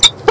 you